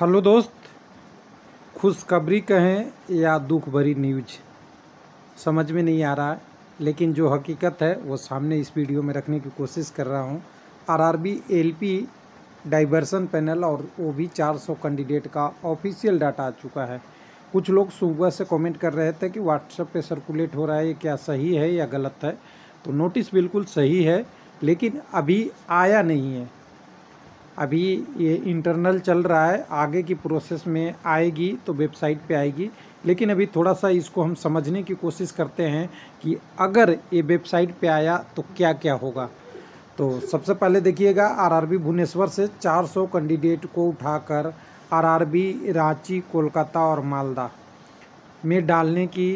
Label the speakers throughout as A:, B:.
A: Hello दोस्त, खुशखबरी कहें या दुख भरी न्यूज़, समझ में नहीं आ रहा है लेकिन जो हकीकत है, वो सामने इस वीडियो में रखने की कोशिश कर रहा हूँ। आरआरबी, एलपी डाइवर्सन पैनल और वो भी 400 कैंडिडेट का ऑफिशियल डाटा आ चुका है। कुछ लोग सुबह से कमेंट कर रहे थे कि व्हाट्सएप पे सर्कुलेट हो रहा है, ये क्या सही है या गलत है तो नोटिस बिल्कुल सही है, लेकिन अभी आया नहीं है। अभी ये इंटरनल चल रहा है, आगे की प्रोसेस में आएगी तो वेबसाइट पे आएगी। लेकिन अभी थोड़ा सा इसको हम समझने की कोशिश करते हैं कि अगर ये वेबसाइट पे आया तो क्या क्या होगा। तो सबसे पहले देखिएगा आरआरबी भुवनेश्वर से 400 कैंडिडेट को उठाकर आरआरबी रांची, कोलकाता और मालदा में डालने की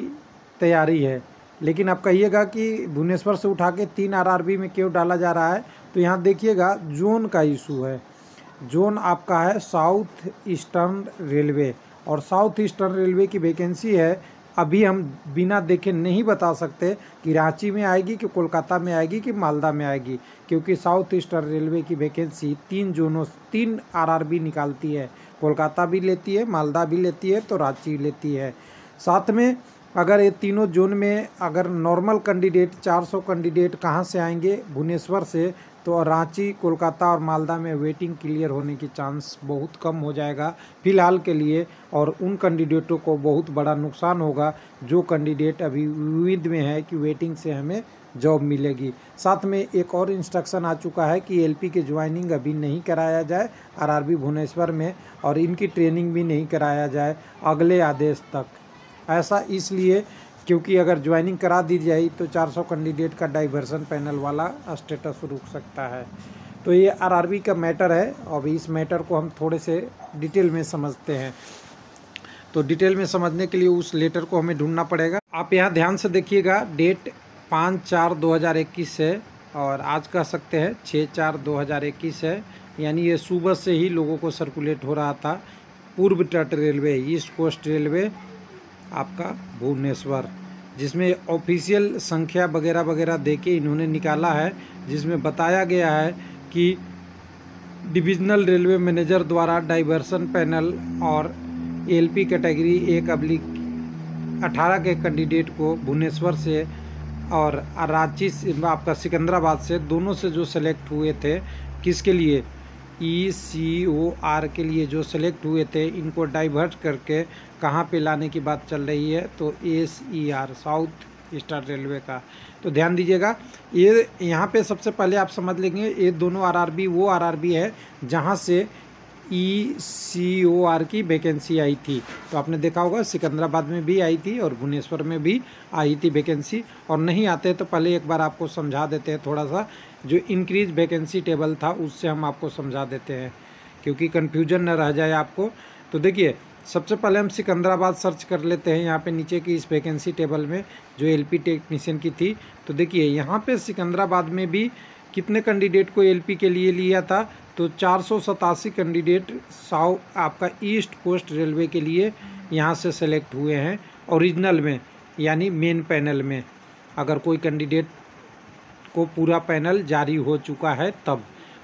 A: तैयारी है। लेकिन आप कहिएगा कि भुवनेश्वर से उठा के तीन आरआरबी में क्यों डाला जा रहा है तो यहाँ देखिएगा जोन का इशू है। जोन आपका है साउथ ईस्टर्न रेलवे। और साउथ ईस्टर्न रेलवे की वैकेंसी है, अभी हम बिना देखे नहीं बता सकते कि रांची में आएगी, कि कोलकाता में आएगी, कि मालदा में आएगी, क्योंकि साउथ ईस्टर्न रेलवे की वैकेंसी तीन जोनों, तीन आरआरबी निकालती है। कोलकाता भी लेती है, मालदा भी लेती है तो रांची लेती है। साथ में अगर ये तीनों जोन में अगर नॉर्मल कैंडिडेट 400 कैंडिडेट कहाँ से आएँगे? भुवनेश्वर से तो रांची, कोलकाता और मालदा में वेटिंग क्लियर होने की चांस बहुत कम हो जाएगा फ़िलहाल के लिए और उन कैंडिडेटों को बहुत बड़ा नुकसान होगा जो कैंडिडेट अभी उम्मीद में है कि वेटिंग से हमें जॉब मिलेगी। साथ में एक और इंस्ट्रक्शन आ चुका है कि एलपी के ज्वाइनिंग अभी नहीं कराया जाए आरआरबी भुवनेश्वर में और इनकी ट्रेनिंग भी नहीं कराया जाए अगले आदेश तक। ऐसा इसलिए क्योंकि अगर ज्वाइनिंग करा दी जाए तो 400 कैंडिडेट का डाइवर्सन पैनल वाला स्टेटस रुक सकता है। तो ये आरआरबी का मैटर है और इस मैटर को हम थोड़े से डिटेल में समझते हैं। तो डिटेल में समझने के लिए उस लेटर को हमें ढूंढना पड़ेगा। आप यहाँ ध्यान से देखिएगा, डेट पाँच चार दो हज़ार इक्कीस है और आज कह सकते हैं छः चार दो हज़ार इक्कीस है। यानी ये सुबह से ही लोगों को सर्कुलेट हो रहा था पूर्व तट रेलवे, ईस्ट कोस्ट रेलवे आपका भुवनेश्वर, जिसमें ऑफिशियल संख्या वगैरह वगैरह दे के इन्होंने निकाला है, जिसमें बताया गया है कि डिविजनल रेलवे मैनेजर द्वारा डाइवर्सन पैनल और एलपी कैटेगरी एक अब्लिक अठारह के कैंडिडेट को भुवनेश्वर से और रांची आपका सिकंदराबाद से, दोनों से जो सेलेक्ट हुए थे, किसके लिए? ई सी ओ आर के लिए जो सेलेक्ट हुए थे, इनको डाइवर्ट करके कहाँ पे लाने की बात चल रही है तो S E R south eastern railway का। तो ध्यान दीजिएगा, ये यहाँ पे सबसे पहले आप समझ लेंगे, ये दोनों आरआरबी वो आरआरबी है, जहाँ से ई सी ओ आर की वैकेंसी आई थी। तो आपने देखा होगा, सिकंदराबाद में भी आई थी और भुवनेश्वर में भी आई थी वैकेंसी और नहीं आते तो पहले एक बार आपको समझा देते हैं थोड़ा सा जो इंक्रीज वैकेंसी टेबल था, उससे हम आपको समझा देते हैं, क्योंकि कन्फ्यूज़न न रह जाए आपको। तो देखिए, सबसे पहले हम सिकंदराबाद सर्च कर लेते हैं, यहाँ पे नीचे की इस वैकेंसी टेबल में, जो एलपी टेक्नीशियन की थी। तो देखिए, यहाँ पे सिकंदराबाद में भी कितने कैंडिडेट को एलपी के लिए लिया था? तो चार सौ सतासी कैंडिडेट साउथ आपका ईस्ट कोस्ट रेलवे के लिए यहाँ से सेलेक्ट हुए हैं, ओरिजिनल में, यानी मेन पैनल में। अगर कोई कैंडिडेट को पूरा पैनल जारी हो चुका है तब।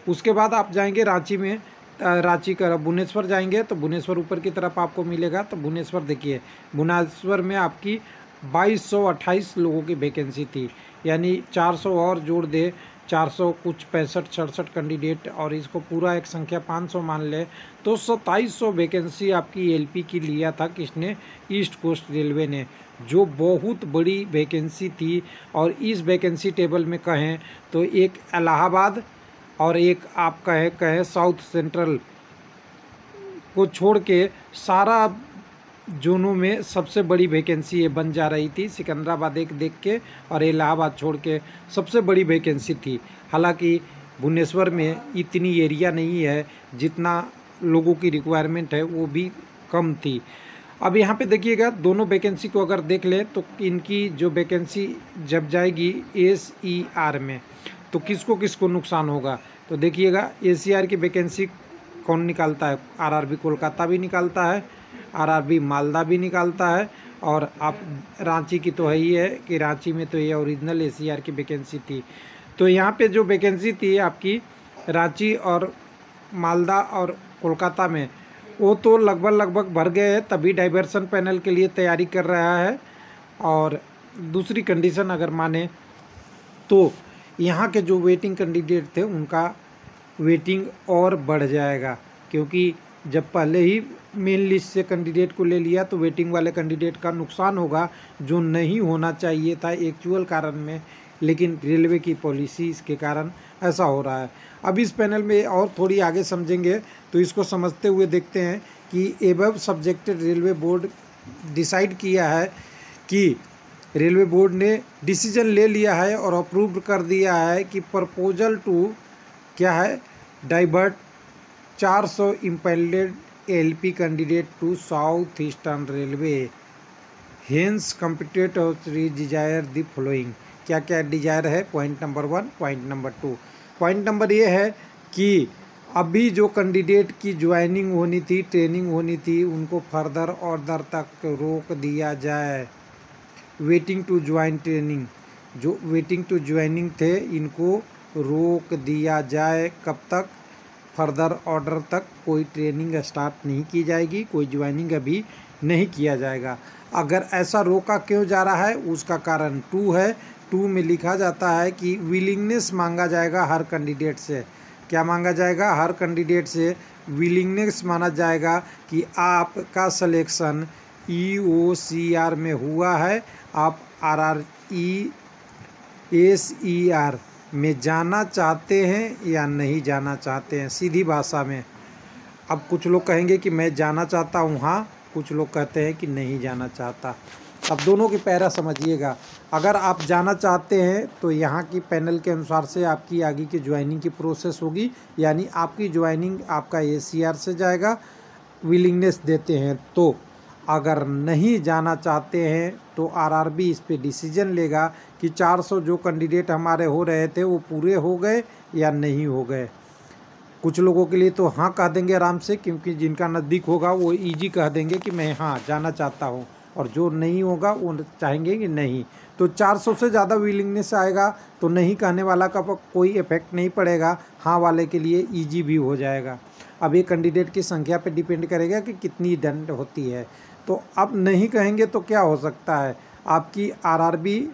A: उसके बाद आप जाएँगे रांची में रांची का भुवनेश्वर जाएँगे तो भुवनेश्वर ऊपर की तरफ़ आपको मिलेगा तो भुवनेश्वर देखिए, भुवनेश्वर में आपकी 2228 लोगों की वैकेंसी थी, यानी 400 और जोड़ दे 400 कुछ पैंसठ, सड़सठ कैंडिडेट और इसको पूरा एक संख्या 500 मान ले तो सत्ताईस सौ वैकेंसी आपकी एलपी की लिया था किसने? ईस्ट कोस्ट रेलवे ने। जो बहुत बड़ी वैकेंसी थी और इस वैकेंसी टेबल में कहें तो एक इलाहाबाद और एक आप कहें कहें साउथ सेंट्रल को छोड़ के सारा जोनों में सबसे बड़ी वैकेंसी ये बन जा रही थी, सिकंदराबाद एक देख के और इलाहाबाद छोड़ के सबसे बड़ी वैकेंसी थी। हालाँकि भुवनेश्वर में इतनी एरिया नहीं है, जितना लोगों की रिक्वायरमेंट है, वो भी कम थी। अब यहाँ पे देखिएगा, दोनों वैकेंसी को अगर देख लें तो इनकी जो वैकेंसी जब जाएगी एस ई आर में तो किसको किसको नुकसान होगा? तो देखिएगा ए सी आर की वैकेंसी कौन निकालता है? आरआरबी कोलकाता भी निकालता है आरआरबी मालदा भी निकालता है और आप रांची की तो है ही है कि रांची में तो ये ओरिजिनल एसीआर की वैकेंसी थी। तो यहाँ पे जो वैकेंसी थी आपकी, रांची और मालदा और कोलकाता में, वो तो लगभग लगभग भर गए हैं, तभी डाइवर्सन पैनल के लिए तैयारी कर रहा है। और दूसरी कंडीशन अगर माने तो यहाँ के जो वेटिंग कैंडिडेट थे, उनका वेटिंग और बढ़ जाएगा, क्योंकि जब पहले ही मेन लिस्ट से कैंडिडेट को ले लिया तो वेटिंग वाले कैंडिडेट का नुकसान होगा, जो नहीं होना चाहिए था एक्चुअल कारण में, लेकिन रेलवे की पॉलिसी इसके कारण ऐसा हो रहा है। अब इस पैनल में और थोड़ी आगे समझेंगे तो इसको समझते हुए देखते हैं कि above subjected railway board decide किया है कि रेलवे बोर्ड ने डिसीज़न ले लिया है और अप्रूव कर दिया है कि प्रपोजल टू क्या है? डाइवर्ट 400 सौ empanelled P candidate to south eastern railway. Hence competitory desire the following. क्या क्या डिज़ायर है? Point number one, point number two. Point number ये है कि अभी जो कैंडिडेट की ज्वाइनिंग होनी थी, ट्रेनिंग होनी थी, उनको फर्दर ऑर्डर तक रोक दिया जाए। Waiting to join training. जो वेटिंग टू ज्वाइनिंग थे, इनको रोक दिया जाए। कब तक? फर्दर ऑर्डर तक कोई ट्रेनिंग स्टार्ट नहीं की जाएगी, कोई ज्वाइनिंग अभी नहीं किया जाएगा। अगर ऐसा रोका क्यों जा रहा है, उसका कारण टू है। टू में लिखा जाता है कि विलिंगनेस मांगा जाएगा हर कैंडिडेट से। क्या मांगा जाएगा? हर कैंडिडेट से विलिंगनेस माना जाएगा कि आपका सिलेक्शन ई ओ सी आर में हुआ है। आप R R E S E R में जाना चाहते हैं या नहीं जाना चाहते हैं? सीधी भाषा में। अब कुछ लोग कहेंगे कि मैं जाना चाहता हूँ। हाँ कुछ लोग कहते हैं कि नहीं जाना चाहता। अब दोनों की पैरा समझिएगा। अगर आप जाना चाहते हैं तो यहाँ की पैनल के अनुसार से आपकी आगे की ज्वाइनिंग की प्रोसेस होगी। यानी आपकी ज्वाइनिंग आपका एसीआर से जाएगा। विलिंगनेस देते हैं तो। अगर नहीं जाना चाहते हैं तो आरआरबी इस पे डिसीज़न लेगा कि 400 जो कैंडिडेट हमारे हो रहे थे, वो पूरे हो गए या नहीं हो गए। कुछ लोगों के लिए तो हाँ कह देंगे आराम से, क्योंकि जिनका नज़दीक होगा, वो इजी कह देंगे कि मैं हाँ जाना चाहता हूँ। और जो नहीं होगा, वो चाहेंगे कि नहीं। तो 400 से ज़्यादा विलिंगनेस आएगा तो नहीं कहने वाला का कोई इफ़ेक्ट नहीं पड़ेगा। हाँ वाले के लिए ईजी भी हो जाएगा। अब ये कैंडिडेट की संख्या पे डिपेंड करेगा कि कितनी दंड होती है। तो अब नहीं कहेंगे तो क्या हो सकता है? आपकी आरआरबी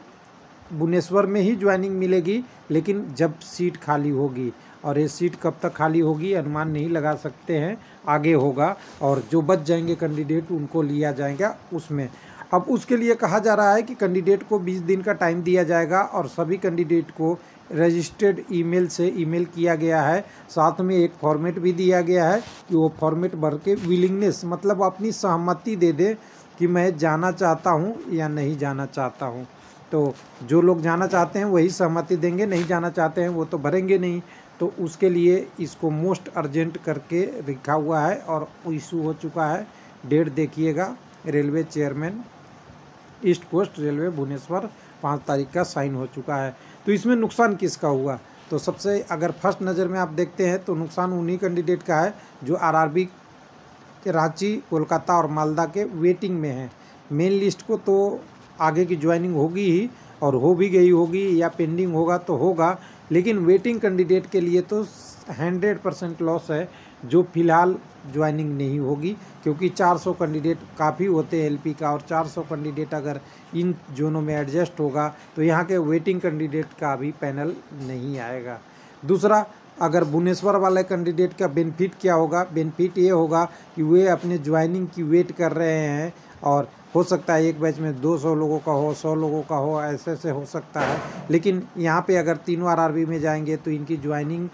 A: भुवनेश्वर में ही ज्वाइनिंग मिलेगी, लेकिन जब सीट खाली होगी, और ये सीट कब तक खाली होगी, अनुमान नहीं लगा सकते हैं। आगे होगा, और जो बच जाएँगे कैंडिडेट उनको लिया जाएगा उसमें। अब उसके लिए कहा जा रहा है कि कैंडिडेट को 20 दिन का टाइम दिया जाएगा, और सभी कैंडिडेट को रजिस्टर्ड ईमेल से ईमेल किया गया है। साथ में एक फॉर्मेट भी दिया गया है कि वो फॉर्मेट भर के विलिंगनेस मतलब अपनी सहमति दे दे कि मैं जाना चाहता हूँ या नहीं जाना चाहता हूँ। तो जो लोग जाना चाहते हैं वही सहमति देंगे, नहीं जाना चाहते हैं वो तो भरेंगे नहीं। तो उसके लिए इसको मोस्ट अर्जेंट करके लिखा हुआ है और इशू हो चुका है। डेट देखिएगा railway chairman east coast railway Bhubaneswar पाँच तारीख का साइन हो चुका है। तो इसमें नुकसान किसका हुआ? तो सबसे अगर फ़र्स्ट नज़र में आप देखते हैं तो नुकसान उन्हीं कैंडिडेट का है, जो आरआरबी रांची, कोलकाता और मालदा के वेटिंग में हैं। मेन लिस्ट को तो आगे की ज्वाइनिंग होगी ही, और हो भी गई होगी या पेंडिंग होगा तो होगा, लेकिन वेटिंग कैंडिडेट के लिए तो हंड्रेड परसेंट लॉस है। जो फ़िलहाल ज्वाइनिंग नहीं होगी, क्योंकि 400 कैंडिडेट काफ़ी होते हैं एलपी का, और 400 कैंडिडेट अगर इन जोनों में एडजस्ट होगा तो यहाँ के वेटिंग कैंडिडेट का भी पैनल नहीं आएगा। दूसरा, अगर भुवनेश्वर वाले कैंडिडेट का बेनिफिट क्या होगा? बेनिफिट ये होगा कि वे अपने ज्वाइनिंग की वेट कर रहे हैं, और हो सकता है एक बैच में 200 लोगों का हो 100 लोगों का हो ऐसे ऐसे हो सकता है। लेकिन यहाँ पे अगर तीनों आरआरबी में जाएँगे तो इनकी ज्वाइनिंग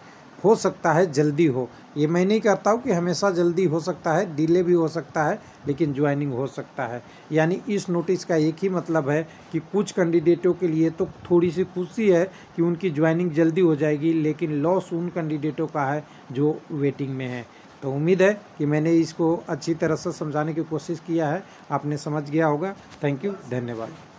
A: हो सकता है जल्दी हो। ये मैं नहीं कहता हूँ कि हमेशा जल्दी हो सकता है, डिले भी हो सकता है, लेकिन ज्वाइनिंग हो सकता है। यानी इस नोटिस का एक ही मतलब है कि कुछ कैंडिडेटों के लिए तो थोड़ी सी खुशी है कि उनकी ज्वाइनिंग जल्दी हो जाएगी, लेकिन लॉस उन कैंडिडेटों का है जो वेटिंग में है। तो उम्मीद है कि मैंने इसको अच्छी तरह से समझाने की कोशिश किया है। आपने समझ गया होगा। Thank you. धन्यवाद।